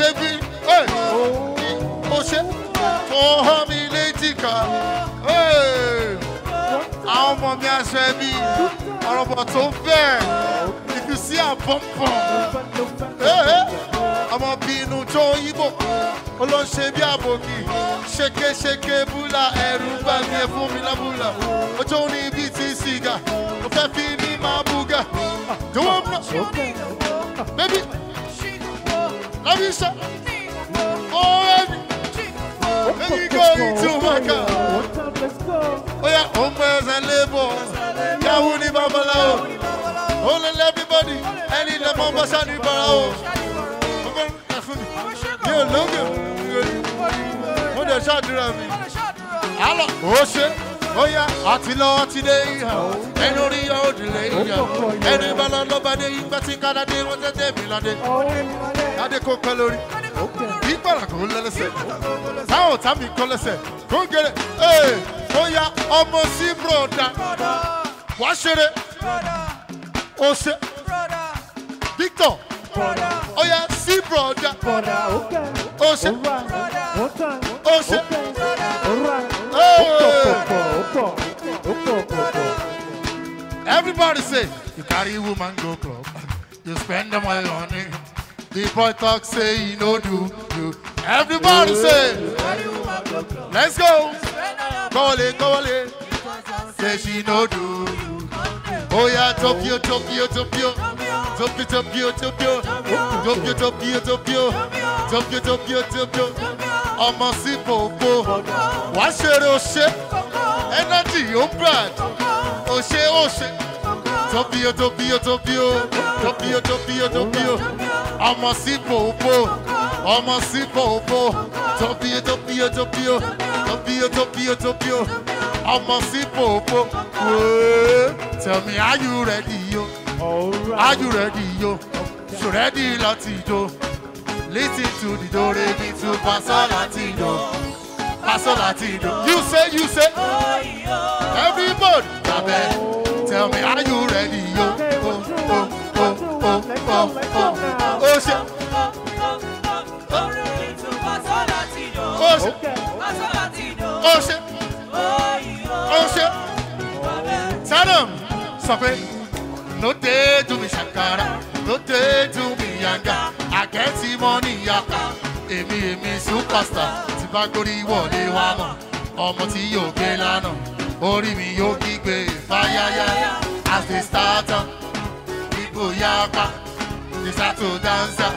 baby. Hey. Ó ṣe fọ́ mi léjìká. Hey. Àwọn ọmọ mi aṣọ ẹbí. Ọ̀rọ̀ bọ̀ tó bẹ́ẹ̀. If you see a bump bump. ọmọ bínú tó yíbò ó ló ń ṣe bí àbòkì ṣekéṣeké búlà ẹrù bá mi ẹ fún mi lábúlà ojú ó ní ibi tí sìgá ó fẹ́ fi ní máa búgà jọ̀wọ́ mọ́ bébí lábí iṣẹ́ èyí kò ìtú màkà ó yà ó ń pẹ́ ẹsẹ̀ lébọ̀ yàwó ní babaláwo ó lè lé everybody ẹni lẹ́mọ́ bọ́sà ní bàrà o mi ò lóge mo dẹ̀ ṣàdúrà mi. Àlọ́ ó Oya àti lọ àti dé ìhàn ẹni orí yà ó dìlé ìyàn ẹni bá lọ lọ́ba dé ìgbà tí kádà dé wọ́n tẹ́tẹ́ mi lọ́dẹ. Adé kò pẹ́ lórí. Ìgbàlà kò lẹ́lẹ́sẹ̀. Táwọn ọ̀tá mi kọ́ lẹ́sẹ̀. Kò ń gèrè. Oya ọmọ sí bùrọ̀dà. Wàá ṣeré. Ose. Victor. Oya sí bùrọ̀dà. Ose. Ose. Ose. Everybody say, you carry woman go club, you spend the money on it. The boy talk say he no do do. Everybody say, let's go. Call it, call it. Say she no do. Oh yeah, Tokyo, Tokyo, Tokyo. Tokyo, Tokyo, Tokyo. Tokyo, Tokyo, Tokyo. Tokyo, Tokyo, Tokyo. ọmọ sí gbogbo. Wá ṣeré òṣè ẹnẹ́jì ó brand. Òṣè òṣè tóbíó tóbíó tóbíó tóbíó tóbíó tóbíó ọmọ sí gbogbo. Ọmọ sí gbogbo. Tóbíó tóbíó tóbíó tóbíó tóbíó tóbíó ọmọ sí gbogbo. Wéé tell me are you ready yo? Are you ready yo? Ṣùrẹ́dì láti jó. Listen to the do, re, mi, to, paso, Latido. Paso, Latido. You say, you say. Everybody. Amen. Tell me, are you ready, yo? Oh, oh, oh, oh, oh, oh. Oh. Oh, shit. Oh, shit. Oh, shit. Tell them. Sọ pé, no dey do me ṣàkàrà, no dey do me yanga, àkẹ́tì mọ́nì yàtà, èmi èmi superstar, tí bá gbórí wọlé wá mọ̀, ọmọ tí yóò gbé lánàá, orí mi yóò kígbe fáyáyá, as they start am, people yapa, they start to dance am,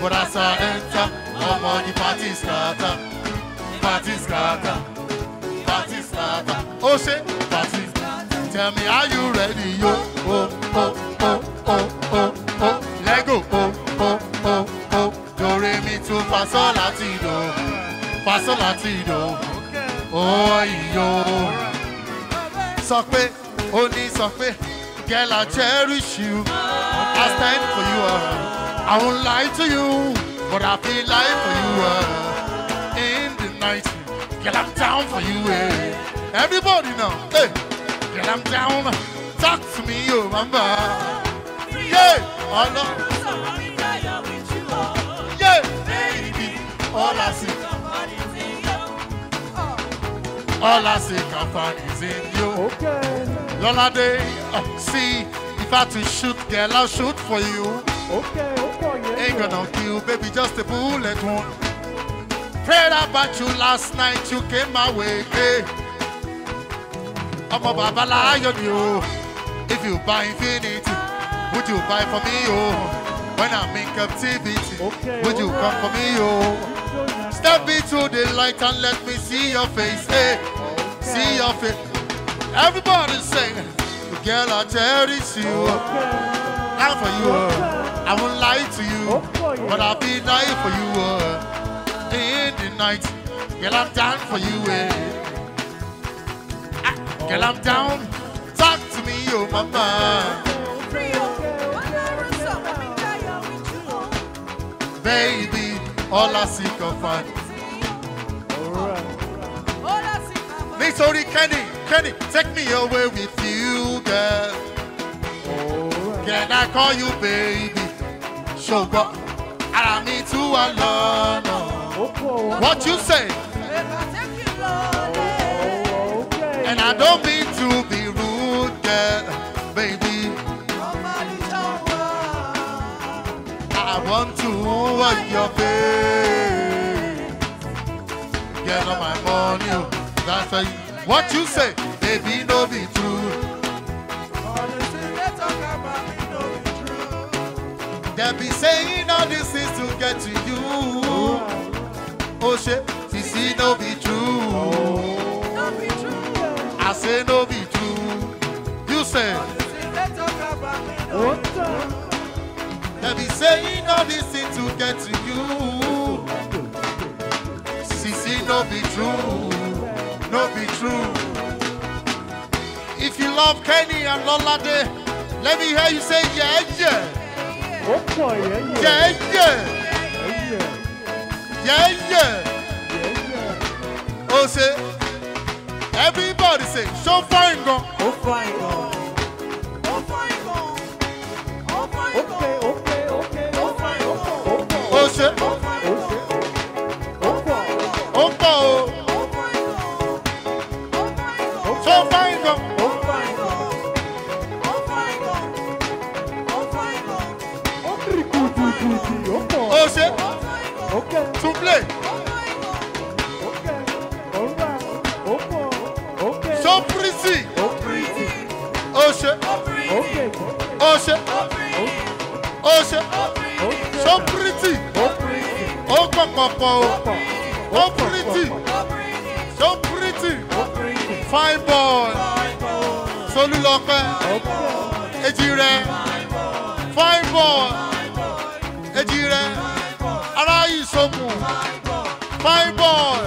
but as I enter, ọmọ the party scatter, party scatter, party scatter, ó ṣe party. Tell me, are you ready, yo? Oh, oh, oh, oh, oh, mi, tu, fa, sol, la, ti, do. Fa, sol, do. Oh. Sọ pé, ó ní sọ pé, girl, I cherish you. I stand for you. Uh. I won't lie to you, but I feel like for you. Uh. In the night, girl, I'm down for you. Eh. Everybody now. Hey. Girl, I'm down. Talk to me, you mama. Yeah, all of, I see, all I see can find is in you. Lolade, uh, see, if I to shoot, girl, I'll shoot for you. Ain't gonna kill, baby, just a bullet one. Prayed about you last night, you came my way. Hey. ọmọ bàbá láyọ̀ ni o. If you buy infinity, would you buy for me o? When I'm in captivity, would you come for me o? Step into the light and let me see your face, hey. See your face. Everybody sing, girl, I cherish you. I'm for you. uh. I won't lie to you, but I'll be dying for you. In the night, girl, I'm down for you. Eh. Girl, I'm down. Talk to me, oh mama. Baby, all I see can find. Nítorí Kenny, Kenny, take me away with you, girl. Can I call you baby? Ṣùgbọ́n ara mi tú wà lọ́nà. What you say? And I don't mean to be rude, girl, baby. I want to want your face. Get on my money. oh. That's why. What you say? Baby, no be true. They be saying all these things to get to you. Oh, oh shit, see, no be true. No be true. I say no be true. You say they be saying all these things to get to you. Sisi no be true, no be true. If you love Kenny and Lolade, let me hear you say yeah yeah, yeah yeah, yeah yeah. Oh say, everybody say, so fine gone. Oh So fine, go. Oh, oh shit. Okay. Soufflé. Okay. All right. Oh, oh, okay. So pretty. Oh, pretty. Oh, shit. Okay. Oh, shit. Oh, shit. So pretty. Oh, pretty. Oh, papa. Oh, pretty. So pretty. Fine boy, Solúlọpẹ́, èjì rẹ̀. Fine boy, èjì rẹ̀. Ará ìsomù. Fine boy,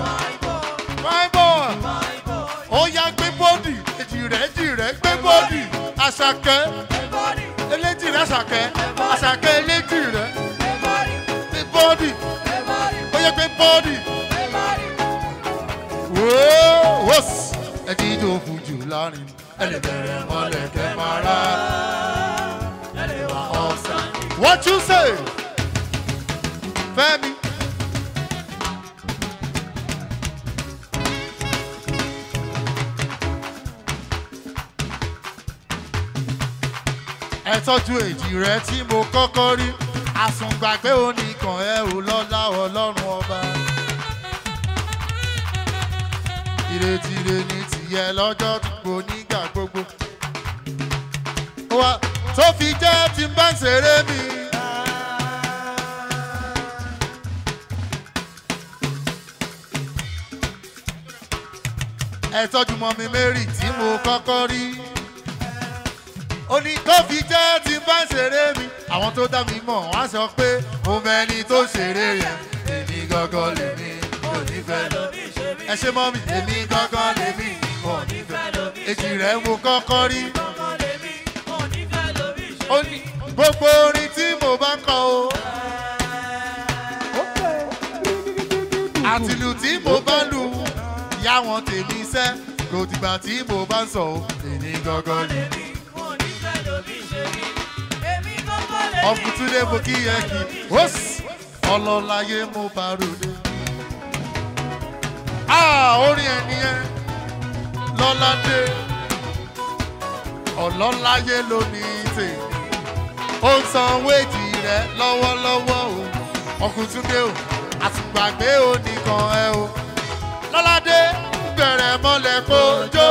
fine boy. Ó yá gbé bọ́dì, èjì rẹ̀ èjì rẹ̀ gbé bọ́dì. Àṣàkẹ́, eléjì rẹ̀ àṣàkẹ́, àṣàkẹ́ eléjì rẹ̀. Gbé bọ́dì, ó yá gbé bọ́dì. Ẹni tó fún jù láàárín ẹni bẹ̀rẹ̀ mọ́lẹ̀ kẹ́ máa rà. What you say? Fẹ́mi. Ẹ tọ́jú èjì rẹ tí mo kọ́kọ́ rí. Àsùngbàgbé oníkan ẹ ò lọ́lá ọlọ́run ọba. Tìrètìrè ní tìyẹ lọ́jọ́ gbogbo nígbà gbogbo. Wa tó fi jẹ́ tí n bá ń ṣeré mi. Ẹ tọ́jú mọ́ mi Mary tí mo kọ́kọ́ rí. Ó ní tó fi jẹ́ tí n bá ń ṣeré mi. Àwọn tó dá mi mọ̀ wọ́n á sọ pé mo mẹ́ni tó ṣeré yẹn. Èmi gangan lèmi, mi ò nífẹ̀ẹ́ lọ. Ẹ ṣe mọ́ mi, èmi gangan lèmi, nífẹ̀ẹ́. Èjì rẹ̀ mo kọ́kọ́ rí. Ó ní gbogbo orin tí mo bá kọ o. Àtìlù tí mo bá lù ìyá wọn tèmi sẹ́. Kò dìgbà tí mo bá ń sọ. Èmi gangan lèmi. Ọ̀fùtúndé mo kí yẹ kí. Ọlọ́láyé mo bá ròde. Ah, orin ẹ̀ nìyẹn. Lọ́ládé. Ọlọ́láyé ló ní tèmi. Ó ń san wéèjì rẹ̀ lọ́wọ́lọ́wọ́ o. Ọkùntúndé o. Àtùgbàgbé o nìkan ẹ o. Lọ́ládé bẹ̀rẹ̀ mọ́lẹ̀ kó jó.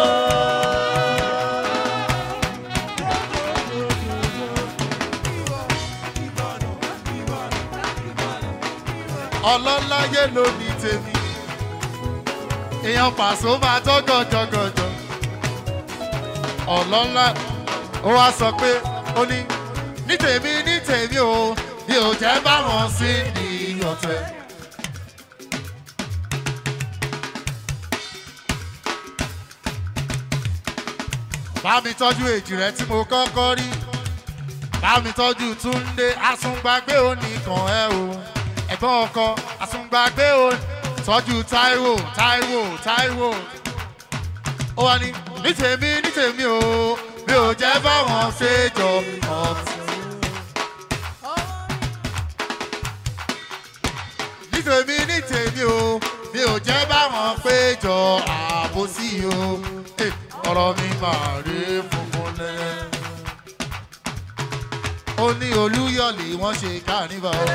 Ọlọ́láyé ló ní tèmi. Èèyàn pàṣọ máa tọ́ gànjọ́gànjọ́. Ọlọ́lá ó wá sọ pé ó ní ní tèmi ní tèmi o mi ò jẹ́ báwọn sí ní ọ̀tẹ̀. bá mi tọ́jú èjì rẹ tí mo kọ́kọ́ rí bá mi tọ́jú túndé asúngbàgbé oníkan ẹ o ẹ̀gbọ́n ọkọ asúngbàgbé o tọ́jú táíwò táíwò táíwò ó wá ní ní tèmi ní tèmi o mi ò jẹ́ báwọn ṣe jọ ọ̀tún. nítèmi nítèmi o mi ò jẹ́ báwọn péjọ àbòsí o Eh, ọ̀rọ̀ mi máa rí funfun lẹ́yìn. ó ní olúyọ̀lé wọ́n ṣe kánífà o.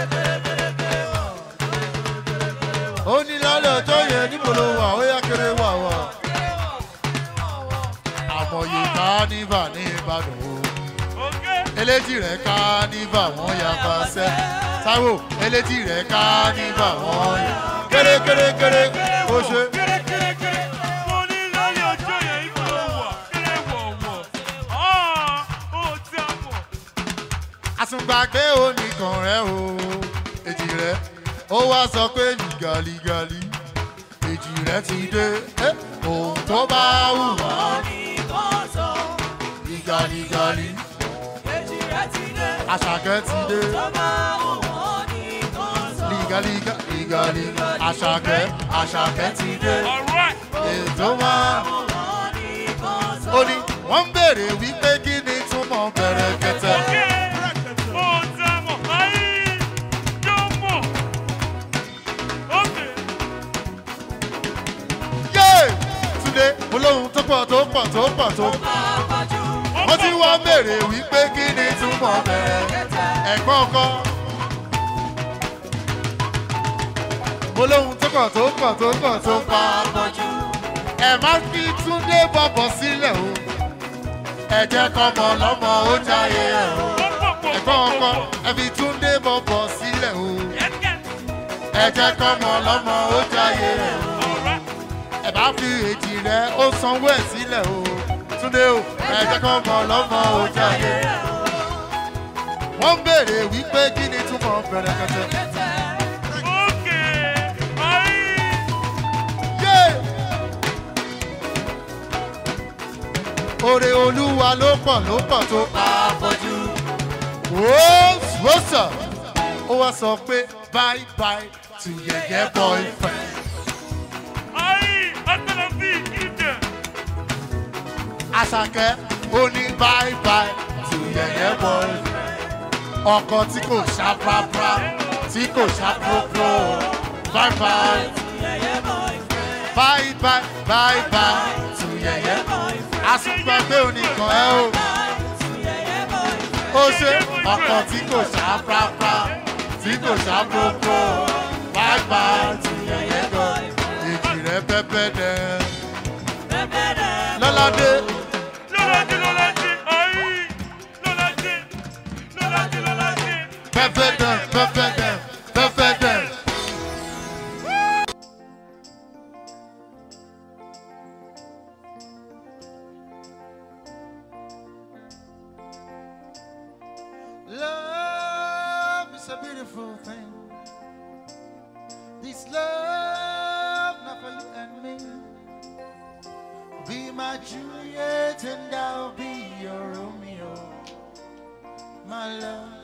lọ́lọ́ tó yẹ níbo ló wà? Ó yá kéré wà wà. àmọ̀yé kánífà ní ìbàdàn o. Eléjì rẹ̀ kánífà wọ́n ya pàṣẹ. táíwò eléjì rẹ̀ kánífà wọ́n ya. kéré kéré kéré. Ó ṣe. àtúngbàgbé oníkan rẹ o. Èjì rẹ ó wá sọ pé lìgàlìgàlì èjì rẹ ti dé. Ohun tó bá wù wá. Lìgàlìgàlì àṣàkẹ́ ti dé. Lìgàlìgà lìgàlìgà àṣàkẹ́ àṣàkẹ́ ti dé. Ètò máa ó ní wọ́n ń béèrè wípé kí ni túmọ̀ bẹ̀rẹ̀ kẹtẹ. Túnde olóhùn tó pọ̀ tó pọ̀ tó pọ̀ tó. Wọ́n ti wá béèrè wípé kí ni túmọ̀ bẹ̀rẹ̀ ẹ̀gbọ́n ọkọ. olóhùn tó pọ̀ tó pọ̀ tó pọ̀ tó pa pọ̀jù. ẹ má fi túnde bọ̀bọ̀ sílẹ̀ o. Ẹ jẹ́ kọ́mọ lọ́mọ ó jáyé ẹ̀ o. Ẹ̀gbọ́n ọkọ ẹ fi túnde bọ̀bọ̀ sílẹ̀ o. Ẹ jẹ́ kọ́mọ lọ́mọ ó jáyé ẹ̀ o bá fi èjì rẹ ó sanwó ẹ̀ sílẹ̀ o túnde o ẹ jẹ́ kọ́mọ lọ́mọ ó jáyé wọ́n béèrè wípé kí ni túmọ̀ bẹ̀rẹ̀ kẹtẹ. yé oore olúwa ló pọ̀ ló pọ̀ tó àpọ̀jù. wọ́sà ó wá sọ pé bye bye to yẹ̀yẹ́ boyfriend. Àṣàkẹ́ ó ní bye bye to yẹ̀yẹ́ boyfriend. ọkọ tí kò ṣàprápra tí kò ṣàprópró bye bye. Bye bye bye bye to yẹ̀yẹ́ àsùnpàgbé oníkan ẹ o. Ó ṣe ọkọ tí kò ṣàprápra tí kò ṣàprópró bye bye to yẹ̀yẹ́ gan èjì rẹ pẹ́pẹ́ dẹ́ lọ́ládé Love.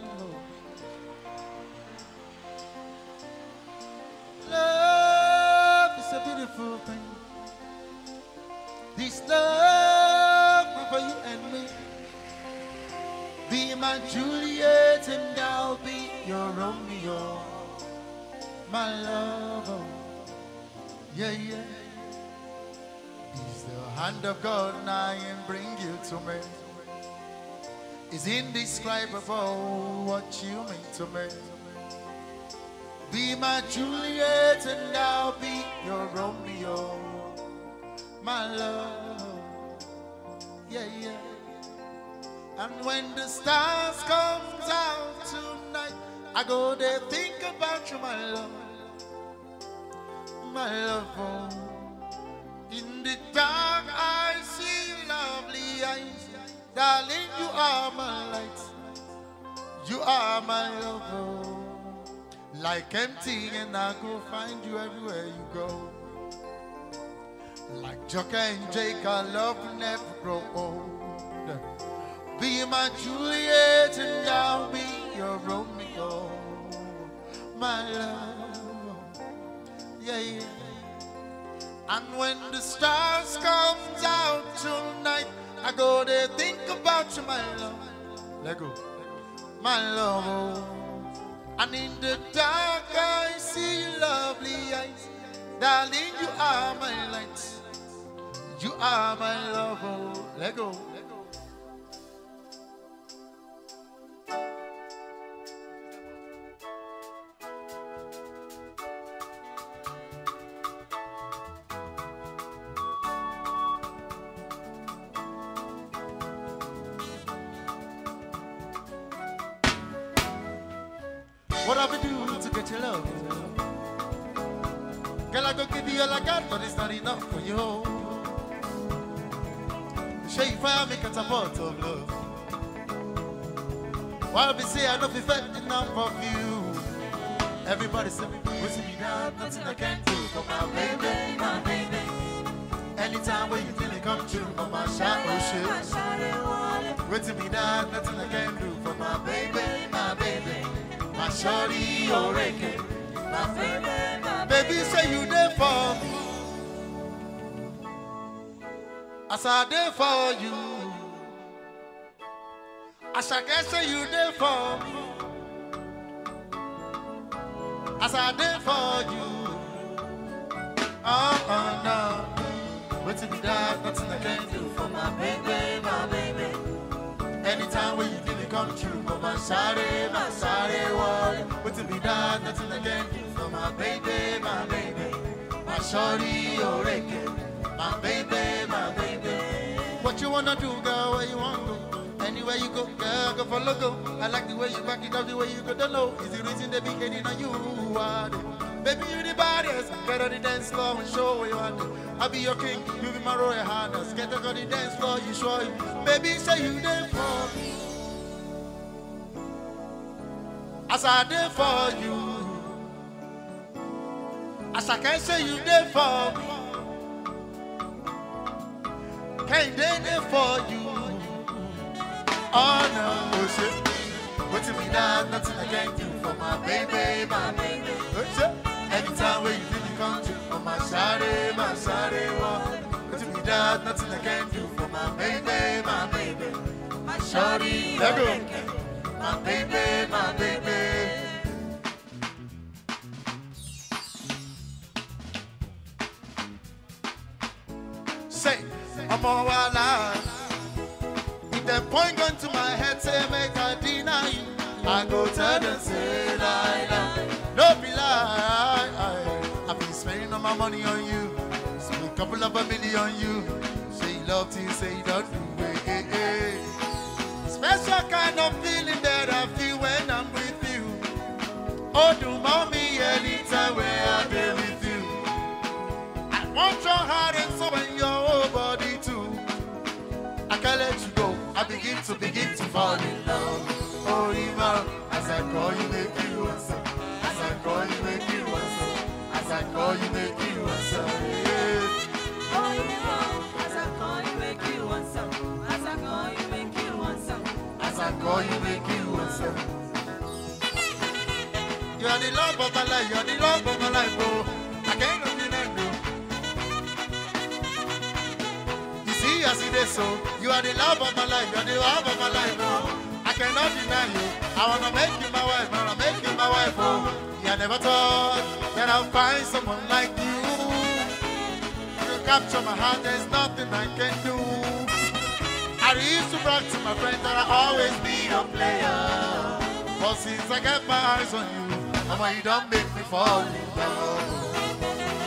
Is a beautiful thing. This love for you and me. Be my Juliet and I'll be your Romeo. My love, oh, yeah, yeah. Is the hand of God and bring you to me? Is indescribable what you mean to me. Be my Juliet and I'll be your Romeo. My love, yeah, yeah. And when the stars comes out tonight, I go there think about you, my love, my love. Oh. In the dark, darling. You are my light, you are my love. Oh. Like empty, and I go find you everywhere you go. Like Joker and Jake, our love will never grow old. Be my Juliet and I'll be your Romeo, my love. Yeah, yeah. And when the stars comes out tonight, I go there think about you, my love. Let go. My love. Oh. And in the dark I see your lovely eyes. Darling, you are my light. You are my love, oh. Let go. Go give you all I got, but it's not enough for you. Show you fire, a support of love. While we say I don't fed enough of you. Everybody say, what's me down, nothing I can do for my baby, my baby. Anytime when you feel it come true, for my shadow shit. Waiting me down, nothing I can do for my baby, my baby. My shorty, your my baby, baby. say you there for me. As I there for you. As I guess say you there for me. As I there for you. Oh, oh, no. Waiting me down, nothing I can do for my baby, my baby. Anytime when you it come true, but my sorry, my sorry. What to be done, nothing again for my baby, my baby. My shorty, your my baby, my baby. What you wanna do, girl, where you wanna go? Anywhere you go, girl, go follow go. I like the way you back it up, the way you go to low. Is the reason they be getting on you? Are Baby, you the baddest. Get on the dance floor and show what you want to. I'll be your king, you be my royal highness. Get on the dance floor, you show you. Baby, say you there for me. As I there for you. As I can say you there for me. Can't they there for you? Oh no, shit. But to me now, nothing I can do for my baby, my baby. What's Anytime when you feel you come to for my shawty, my shawty, one. But to me that nothing I can do for my baby, my baby. My shawty, let go. My baby, my baby. All alive. With that point gun to my head, say make I deny you. I go tell them say lie, lie. No be lie. I've been spending all my money on you. Spend a couple of a million on you. Say you love to, say you don't do it. Special kind of feeling I begin to begin to fall in love. Oh, Eva, as I call you, make you answer. As I call you, make you answer. As I call you, make you answer. Oh, as I call you, make you answer. As I call you, make you answer. As I call you, make you answer. You are the love of my life. You are the love of my life, so you are the love of my life. You are the love of my life, oh. I cannot deny you. I wanna make you my wife, I wanna make you my wife, oh. Yeah, I never thought that I'll find someone like you. You capture my heart, there's nothing I can do. I used to brag to my friends that I always be a player. But since I got my eyes on you, Mama, you don't make me fall in love.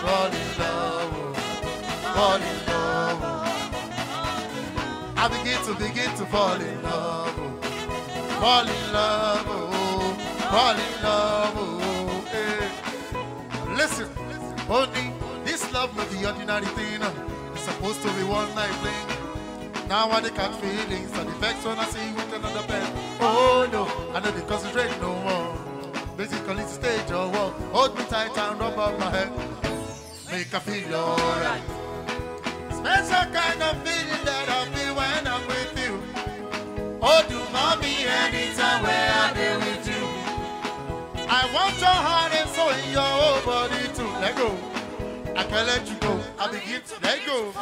Fall in love. Fall in love. I begin to begin to fall in love. Fall in love. Oh, fall in love. Oh, eh. Listen, only this love not the ordinary thing. It's supposed to be one night thing. Now I catch feelings and effects when I see with another man. Oh no, I know they concentrate no more. Basically, it's stage or what? Hold me tight and rub up my head. Make I feel alright. Special kind of feeling Oh, do mommy anytime where I'm with you. I want your heart and soul in your whole body too. Let go. I can't let you go. I begin to let go.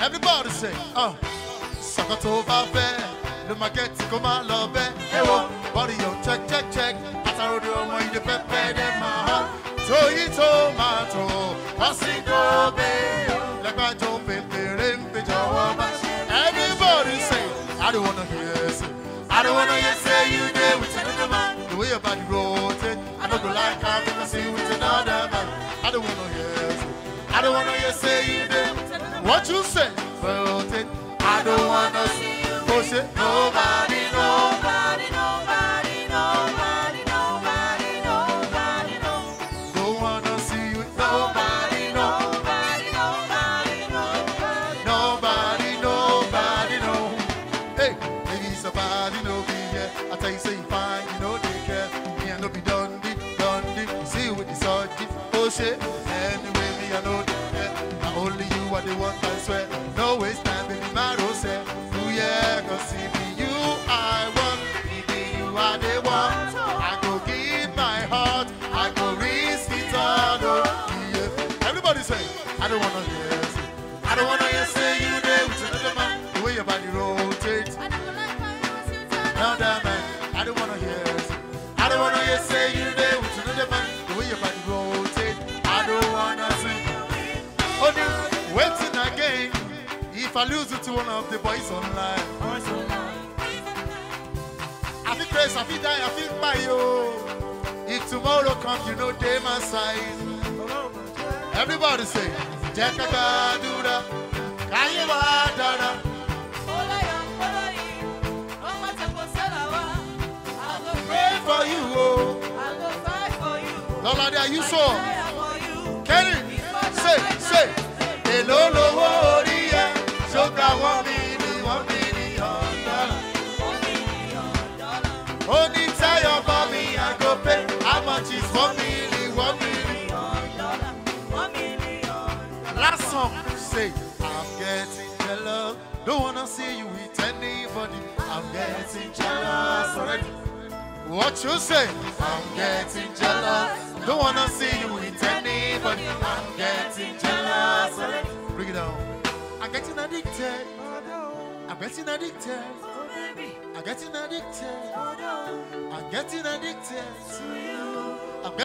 Everybody say, oh, sọ̀kọ̀ tó bá fẹ́ ló máa gẹ̀ẹ́tì kó má lọ bẹ́. ẹ check check check àtàròdò ọmọ ìdè pẹ́pẹ́ dẹ́ máa hàn. Everybody say i don't wanna hear say i don't wanna hear say you dey with another man. the way your body i no go like am because you with another man. i don't wanna hear say i don't wanna hear say you what you say i don't wanna see you oh, push it nobody I don't wanna sing. On the waiting again, if I lose it to one of the boys online. I feel crazy, I feel die, I feel by you. Oh. If tomorrow comes, you know they my side. Everybody say, Jekaka Dura, Kayewa Dara. Pray for you, oh. Are you so? See you with anybody. I'm getting jealous already. What you say? I'm getting jealous. Don't wanna see you with anybody. I'm getting jealous already. Bring it down. I'm getting addicted. I'm getting addicted. I'm getting addicted. I'm getting addicted to you.